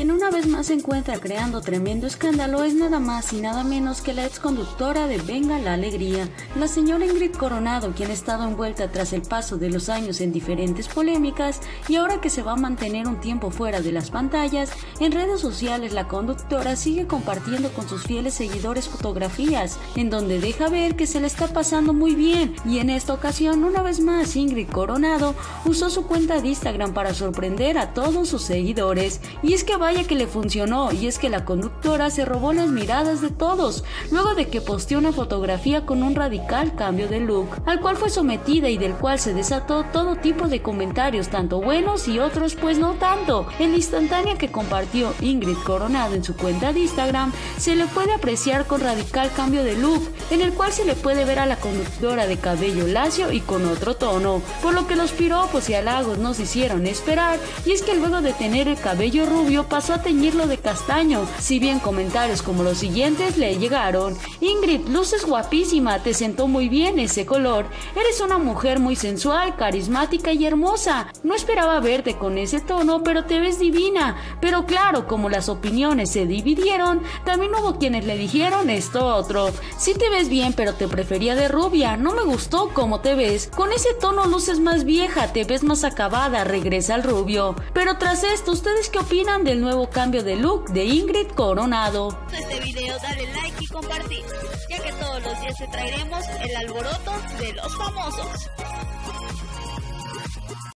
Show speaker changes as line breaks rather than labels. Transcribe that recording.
quien una vez más se encuentra creando tremendo escándalo es nada más y nada menos que la ex conductora de Venga la Alegría, la señora Ingrid Coronado, quien ha estado envuelta tras el paso de los años en diferentes polémicas y ahora que se va a mantener un tiempo fuera de las pantallas, en redes sociales la conductora sigue compartiendo con sus fieles seguidores fotografías, en donde deja ver que se le está pasando muy bien. Y en esta ocasión una vez más Ingrid Coronado usó su cuenta de Instagram para sorprender a todos sus seguidores. Y es que vaya que le funcionó y es que la conductora se robó las miradas de todos luego de que posteó una fotografía con un radical cambio de look al cual fue sometida y del cual se desató todo tipo de comentarios tanto buenos y otros pues no tanto. En la instantánea que compartió Ingrid Coronado en su cuenta de Instagram se le puede apreciar con radical cambio de look en el cual se le puede ver a la conductora de cabello lacio y con otro tono, por lo que los piropos y halagos no se hicieron esperar y es que luego de tener el cabello rubio pasó a teñirlo de castaño, si bien comentarios como los siguientes le llegaron. Ingrid, luces guapísima, te sentó muy bien ese color, eres una mujer muy sensual, carismática y hermosa. No esperaba verte con ese tono, pero te ves divina. Pero claro, como las opiniones se dividieron, también hubo quienes le dijeron esto otro. Sí te ves bien, pero te prefería de rubia. No me gustó cómo te ves. Con ese tono luces más vieja, te ves más acabada, regresa al rubio. Pero tras esto, ¿ustedes qué opinan del nuevo cambio de look de Ingrid Coronado?
Este video dale like y compartir, ya que todos los días te traeremos el alboroto de los famosos.